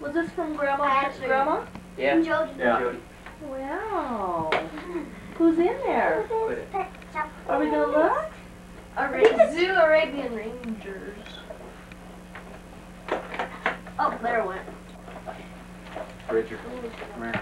Was this from Grandma? Actually- Grandma? Yeah. And Jody. Yeah. Jody. Wow. Who's in there? Are we gonna look? Ara- Zoo Arabian Rangers. Oh, there it went. Richard, come here.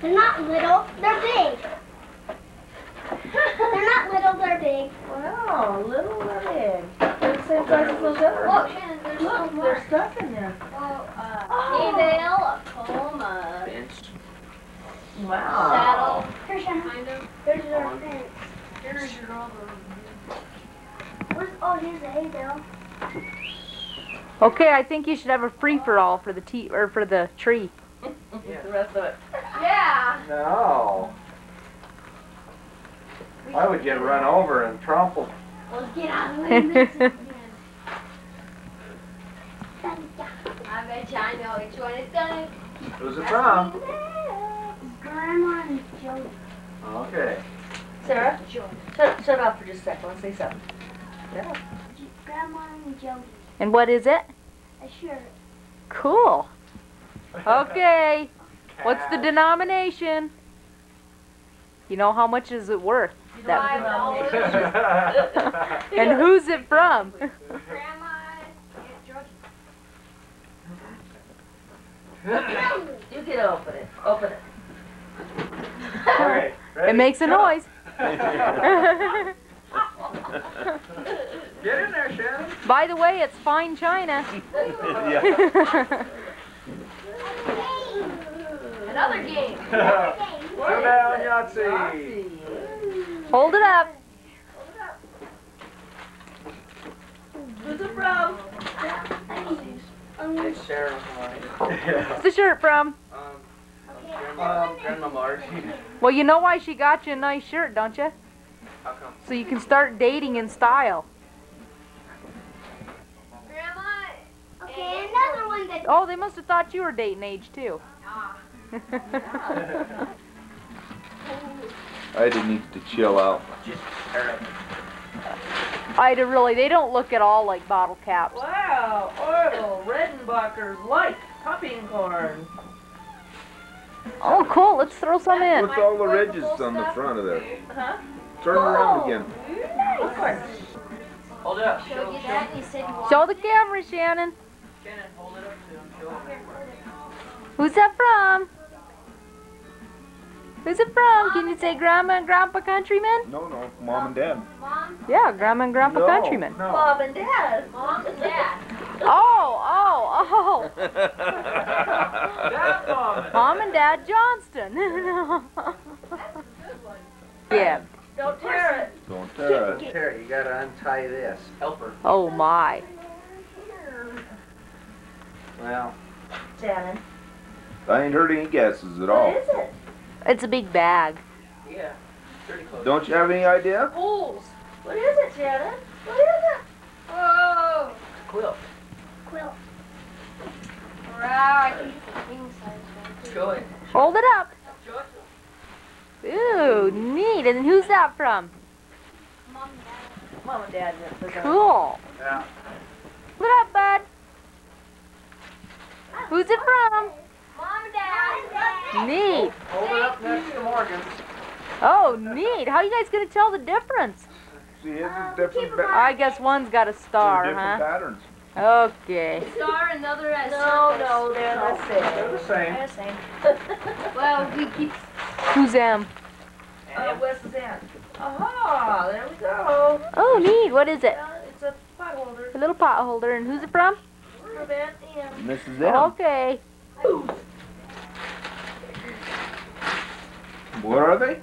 They're not little, they're big. they're not little, they're big. Wow, little or big? They're the same size as those other Look, ones. Shannon, there's Look, so there's stuff in there. A coma. Bench. Wow. Saddle. Here's Shannon. Kind of. Here's your fence. Here's your other. Where's, oh, here's the hay bale. Okay, I think you should have a free for all for the tea or for the tree. The rest of it. Yeah. No. Why would you run over and trampled. Let's get out of the way and mix it. I bet you I know which one it's done. Who's it from? Grandma and Joe. Okay. Sarah, shut, shut up for just a second. Let's say something. Yeah. Grandma and Joe. And what is it? A shirt. Cool. Okay. What's the denomination? You know how much is it worth? That- Five dollars. and who's it from? Grandma and George. You can open it. Open it. Okay, It makes a noise. Get in there, Shannon. By the way, it's fine china. Another game. Go down, Yahtzee. Hold it up. Who's it from? Um, It's Sharon. What's the shirt from? Um, okay. Grandma, Grandma Margie. Well, you know why she got you a nice shirt, don't you? How come? So you can start dating in style. Grandma. Okay, another one that. Oh, they must have thought you were dating age too. Ah. I didn't need to chill out. Just her. Ida, really, they don't look at all like bottle caps. Wow. Orville. Redenbacher's light popping corn. Oh, cool. Let's throw some in. What's all the ridges on the front of there? Huh? Turn around again. Nice. Hold it up. Show Show, you that and said you Show the camera, Shannon. Shannon, hold it up to him. Show him. Who's that from? Who's it from? Can you say Grandma and Grandpa Countryman? No, no, mom and dad. Mom, Yeah, Grandma and Grandpa No. Countryman. No. Mom and Dad. mom and dad. Oh, oh, oh. That mom. Mom and Dad Johnston. yeah. Don't tear it. Don't tear it. Terry, you gotta untie this. Help her. Oh my. Well, Shannon. I ain't heard any guesses at all. is it? It's a big bag. Yeah. Close. Don't you have any idea? Holes. What is it, Shannon? What is it? Whoa. Quilt. Quilt. Right. I think it's king size one. Show. Hold it up. Show. Ooh, neat. And who's that from? Mom and dad. Mom and Dad went for that. Cool. yeah. What up, bud? Oh, who's it oh, from? Mom and dad. Neat. Hold it up next to Morgan's. Oh, neat. How are you guys gonna tell the difference? See, his is Um, different. keep 'em ba- I guess one's got a they're star, different huh? patterns. Okay. Star, another as No, no, they're the They're the same. same. They're the same. Well, we keep. Who's them? Uh, West End. Aha, there we go. Oh, neat. What is it? Well, it's a pot holder A little pot holder. And who's it from? for that and Mrs. M. Okay. What are they?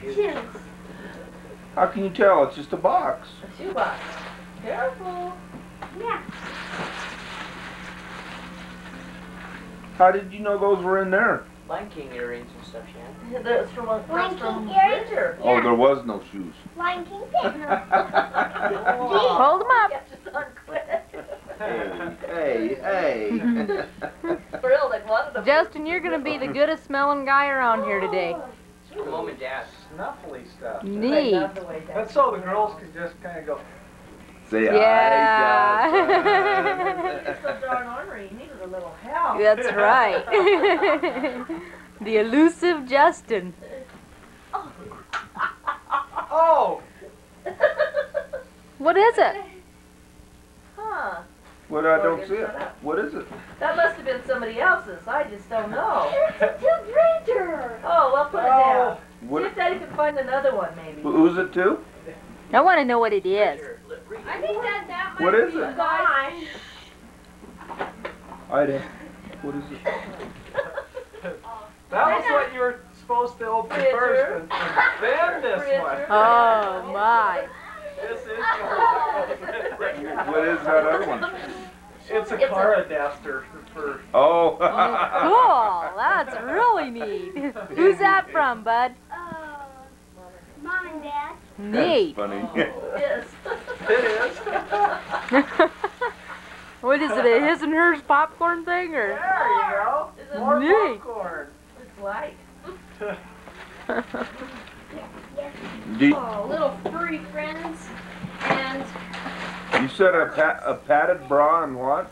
Shoes. How can you tell? It's just a box. a shoe box. Careful. Yeah. How did you know those were in there? Lion King earrings and stuff, yeah. That's from a Lion that's from King earrings? Richard. Oh, there was no shoes. Lion King pin. Hold 'em up. Catch us on quick. hey, hey, hey. Thrilled, like one of them. Justin, you're gonna be the goodest smelling guy around here today. Oh. Mom and Dad. Snuffly stuff. Neat. Not the. That's so the girls could just kind of go. Say Yeah. hi, It's so darn ornery. He needed a little help. That's right. the elusive Justin. Oh, oh. What is it? Huh, What I don't see it. What is it? that must have been somebody else's, I just don't know. It's a two printer. Oh, well, put it Oh. down. See What? if Daddy can find another one, maybe. Who's it to? I want to know what it is. Here, let- read I think that that might What is be it? mine. I don't. What is it? that was what you were supposed to open Printer. first, and, and then this one. Oh my. This is yours. What is that other one? It's a It's a- car adapter for. Oh. Cool. That's really neat. Who's that from, bud? Uh, mom and dad. Neat. funny. Yes. It is. what is it? A his and hers popcorn thing or? There you go. Is it More Neat. popcorn. It's light. Do you, Oh, little furry friends. And you said a, pa- a padded bra and what?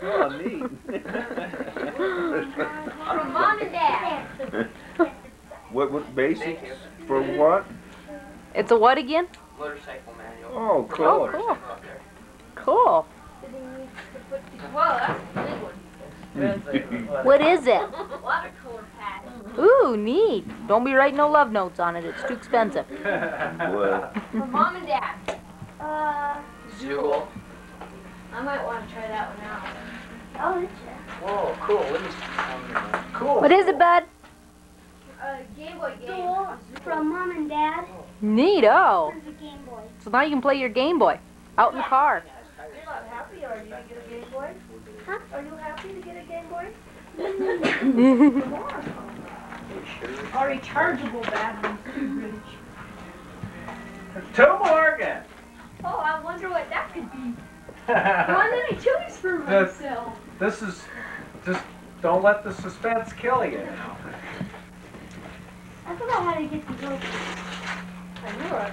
Oh, neat. from mom and dad. what, what basics for what? It's a what again? Motorcycle manual. Oh, oh cool. Oh, motorcycle cool. out there. Cool. A big. What is it? A lot of color pads. Ooh, neat. Don't be writing no love notes on it. It's too expensive. Well, From mom and dad. Uh, Zool. I might want to try that one out. Oh, it's Whoa, cool. Let me um, Cool. What is it, bud? a Game Boy game. From mom and dad. Neat. Oh. Here's a Game Boy. So now you can play your Game Boy out in the car. You're not happy, are you, to get a Game Boy? Huh? Are you happy to get a Game Boy? Or rechargeable batteries. To Morgan. Oh, I wonder what that could be. One that I chose for That's- myself. this is just don't let the suspense kill you. Now. I forgot how to get these open. I knew it.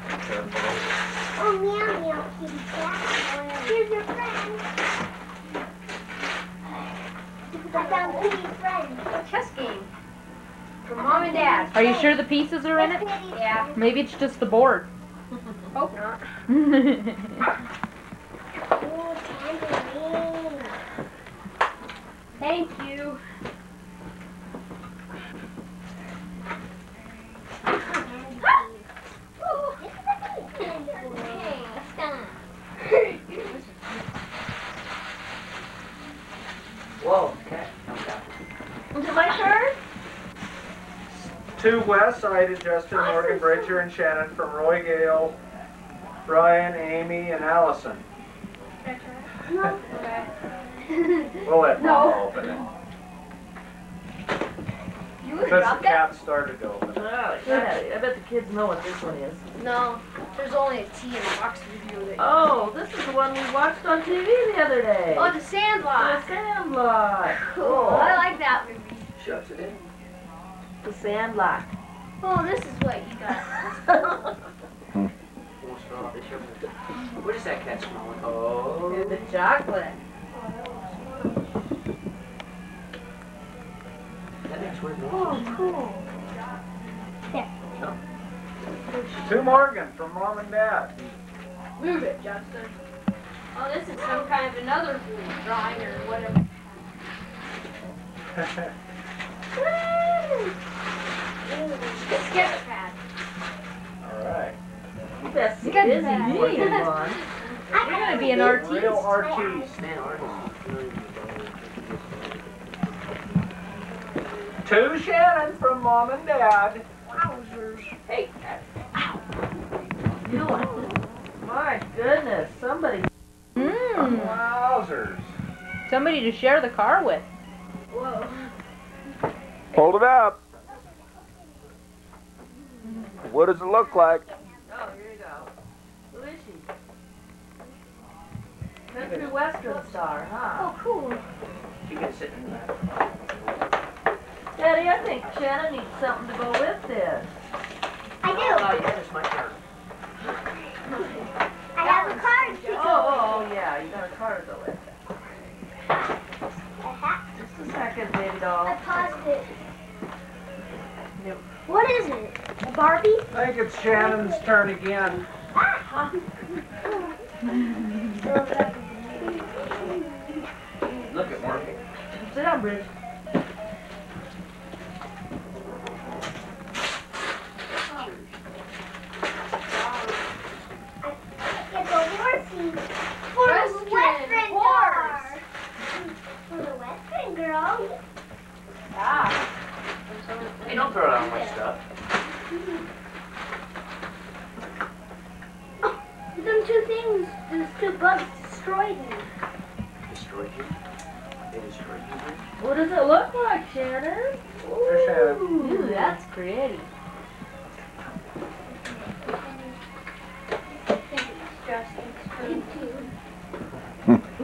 Oh, meow, meow, kitty cat. Here's your friend. I found kitty's friend. A chess game. From mom and dad. Are you sure the pieces are in it? Yeah. Maybe it's just the board. Hope not. Oh, tangerine. Thank you. Whoa, cat. Is it my turn? To West Side, Justin, Morgan, Bridger, and Shannon from Roy Gale, Brian, Amy, and Allison. No. We'll let No. Mom open it. You would Since the drop that? started to open it. Oh, yeah, I bet the kids know what this one is. No. There's only a T in the box review that Oh, this is the one we watched on TV the other day. Oh, the Sandlot. The Sandlot. Oh, cool. I like that movie. Shuts it in. The Sandlot. Oh, this is what you got. Won't smell it. They show me. What is that cat smelling? Oh. the chocolate. That makes weird noises. Oh, cool. Yeah. To Morgan from Mom and Dad. Move it, Justin. Oh, this is some kind of another drawing or whatever. Skip pad. All right. You best be Good busy bad. before you on. You're gonna be an artiste. Real artiste. Man, artists. To Shannon from Mom and Dad. Wowzers. Hey, cat. My goodness, somebody. Mmm. Wowzers. Somebody to share the car with. Whoa. hold it up. What does it look like? Oh, here you go. Who is she? Country Western star, huh? Oh, cool. You can sit in that. Daddy, I think Shannon needs something to go with this. I do. Oh, yeah, it's my turn. I have a card too. part of the list. Aha, Just a second, baby I doll. paused it. Yep. What is it? A Barbie? I think it's Shannon's turn again. Look at Morphe. Sit down, Bridge. What does it look like, Shannon? There's Shannon. Ooh, that's pretty.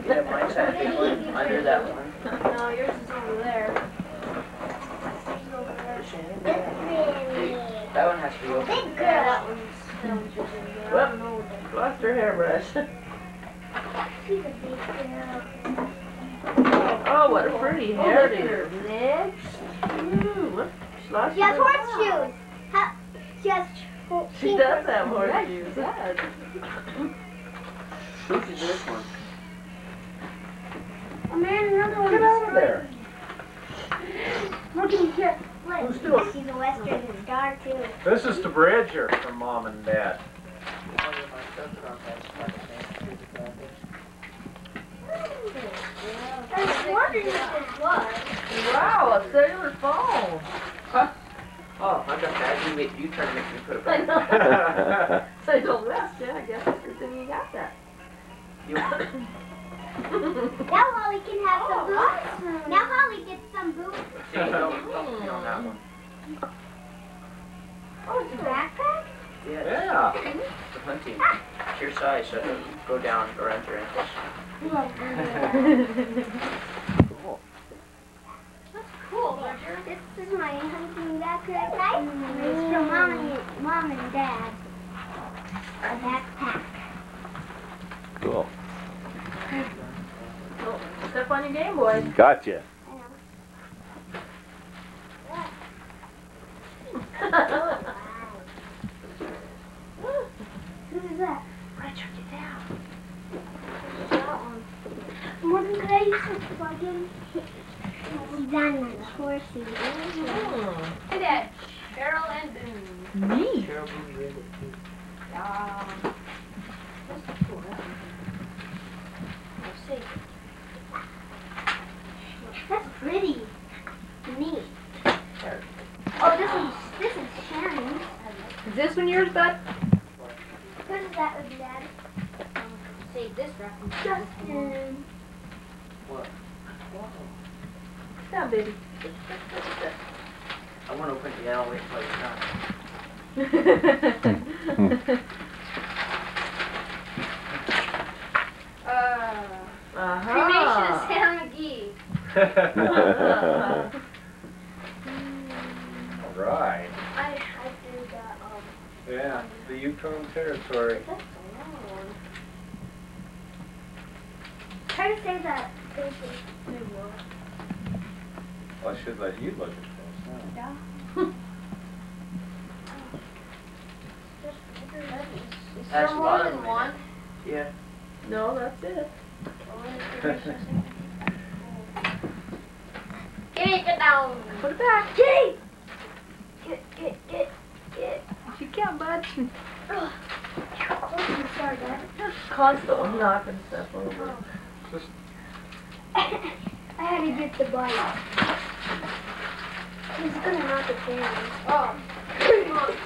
Yeah, mine's actually under that one. No, yours is over there. Shannon, It's really That one has to be open. big girl. That one's Whoop. Lost her hairbrush. She's a big girl. Oh, what a oh, pretty Oh, look at hairdo. her legs. Ooh, look. She lost She has her- horseshoes. Ha- She has ho- She does have horseshoes. horseshoes. Yes. Whose is this one? Oh man, another one. Get out of there. Look at here. Who's doing she's a western star too. This is to Bridger from Mom and Dad. I was wondering what this was. Wow, a cellular phone. Oh, I got that. You, make, you trying to make me put it I back. know. So you told West, yeah, I guess it's good thing you got that. You, Now Holly can have some oh, boots. Now Holly gets some boots. see, don't, don't on that one. Oh, it's a backpack? Yeah, Yeah. the hunting. It's your size, so it doesn't go down around your ankles. That's cool. This is my hunting backpack. Guys. It's from mom and, mom and dad. A backpack. Cool. Oh, Step on your Game Boy. Gotcha. Who is that? Richard, get down. That one. Morgan, could I use this plug in? He's on that horsey. Hmm. Look at Cheryl and Boone. Neat. Cheryl Boone read it too. Yeah. That's cool. that one. See. That's pretty. Neat. Oh, this is this is Shannon's. Is this one yours, bud? Who is that with Dad? See this reference. Justin. Sit down, baby. I want to open it. Yeah, I'll wait until it's done. Uh, Uh-huh. Hannah McGee. All right. I I did that. Um, Yeah, the Yukon Territory. that's a long one. Try to say that. Thank you. Well, I should let you look at those. Yeah. Is That's there more than them one? Yeah. No, that's it. Get it get down. Put it back. Get it. Get get get get. You can, bud. Ugh. Oh, sorry, Dad. Constantly knocking stuff over. Just. I had to get the bite. He's gonna knock it down. Oh.